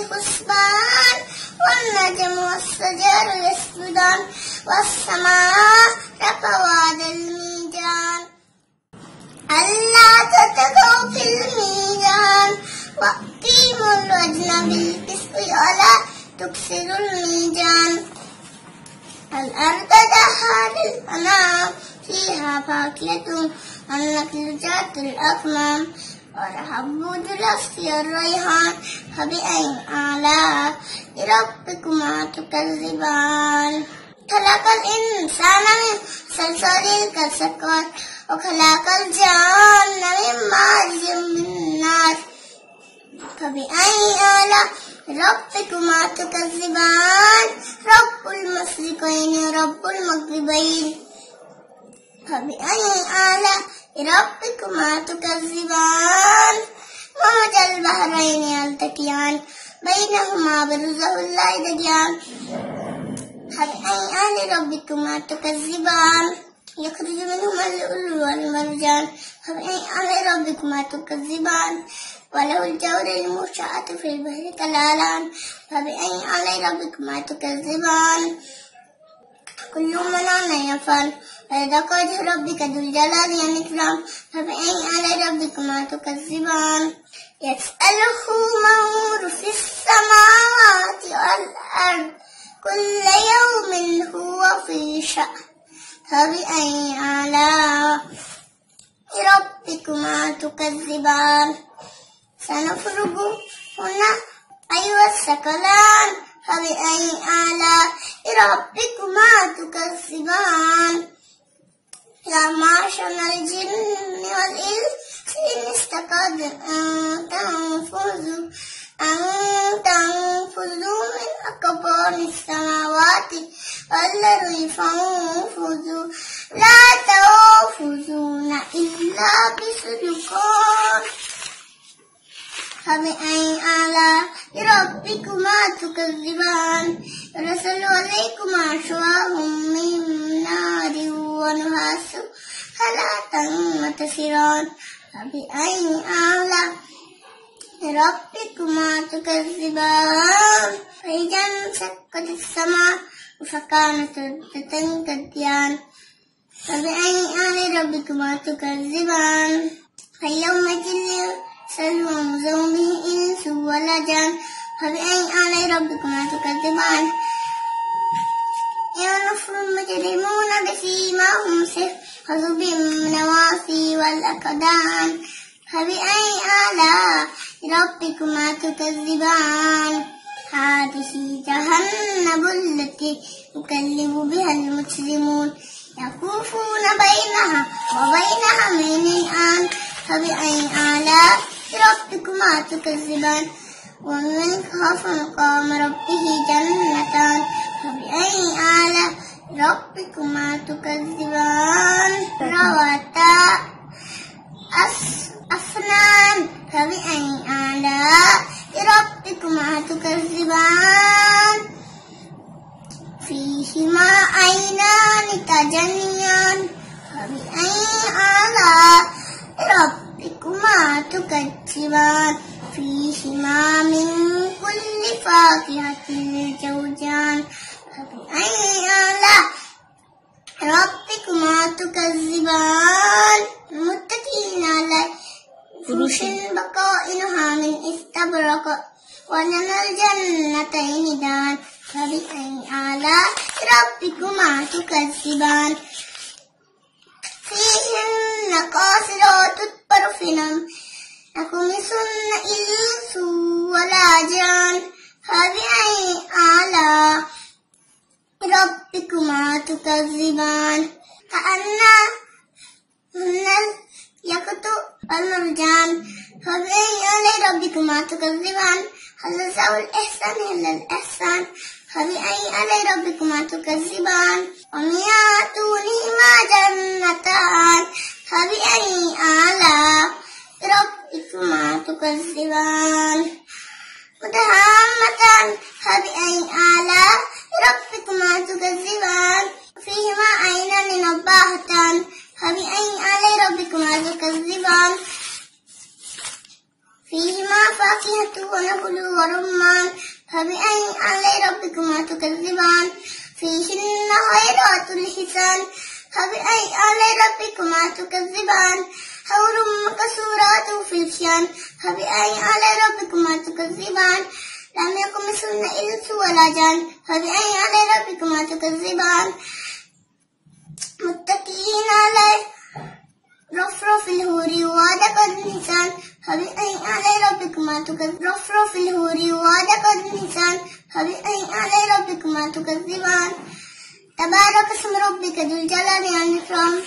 الحسبان والنجم والشجر يسجدان والسماء رفعها الميزان. ألا تتقوا في الميزان. وأقيموا الوزن بالقسط ولا تكسروا الميزان. الأرض دهار الأنام فيها فاكهة والنخل ذات الأكمام. ذو العصف الريحان فبأي آلاء؟ ربكما تكذبان. خلق الإنسان من صلصال كالسكر وخلق الجان من مارج من نار فبأي آلاء؟ ربكما تكذبان. رب المشرقين رب المغربين. فبأي آلاء؟ ربكما تكذبان. مرج البحرين يلتقيان. بينهما برزخ لا يبغيان فبأي آلاء ربكما تكذبان؟ يخرج منهما اللؤلؤ والمرجان. فبأي آلاء ربكما تكذبان؟ وله الجور المنشأة في البحر كالأعلام فبأي آلاء ربكما تكذبان؟ كل من عنا يفعل. وجه ربك ذو الجلال والإكرام. فبأي آلاء ربكما تكذبان؟ يسأله من في السماوات والأرض. كل يوم هو في شأن. فبأي آلاء ربكما تكذبان؟ سنفرغ هنا. أيها الثقلان. فبأي آلاء ربكما تكذبان؟ يا معشر الجن والإنس إن أن تنفذوا. أن تنفذوا. من أكبر السماوات والأرض فانفذوا لا تنفذون إلا بسلطان. فبأي آلاء ربكما تكذبان يرسل عليكما شواظ من نار ونحاس فلا تنتصران فبأي آلاء ربكما تكذبان فإذا انشقت السماء فكانت ردة كالديان فبأي آلاء ربكما تكذبان فاليوم جل سلوم زومه إنس ولا جان. فبأي آلاء ربكما تكذبان؟ ينفر المجرمون بسيماهم سحروا بالنواصي والأقدام. فبأي آلاء ربكما تكذبان؟ هذه جهنم التي يكذب بها المجرمون. يطوفون بينها وبين حميم الآن. فبأي آلاء ربكما تكذبان. ومن خاف مقام ربه جنتان. فبأي آلاء ربكما تكذبان؟ روتا أفنان. فبأي آلاء ربكما تكذبان؟ فيهما عينان تجنيان. فبأي آلاء تكذبان فيهما من كل فاكهة زوجان. فبأي آلاء ربكما تكذبان؟ متكئين على فرش بقائنها من استبرق ولنا الجنتين دان. فبأي آلاء ربكما تكذبان؟ فيهن قاصرات الطرف لم يطمثن إنس ولا جان فبأي آلاء ربكما تكذبان. كأن هن اليقطة والمرجان فبأي آلاء ربكما تكذبان. هل جزاء الإحسان إلا الإحسان؟ فبأي آلاء ربكما تكذبان. ومياتونهما جنتان. فبأي آلاء ربكما تكذبان؟ مدهامتان فبأي آلاء ربكما تكذبان؟ فيهما عينان نضاهتان فبأي آلاء ربكما تكذبان؟ فيهما فاكهة ونخل ورمان. فبأي آلاء ربكما تكذبان؟ فيهن خيرات الحسان. فبأي آلاء ربكما تكذبان. حور مكسورات في الشام فبأي آلاء ربكما تكذبان. لم يكن مثلهن إنس ولا جان. فبأي آلاء ربكما تكذبان. متكئين على رفرف الهور وعدق النسان. فبأي آلاء ربكما تكذبان رفرف الهور وعدق النسان. فبأي آلاء ربكما تكذبان. Tabaraka sumrubbika dul jalani from...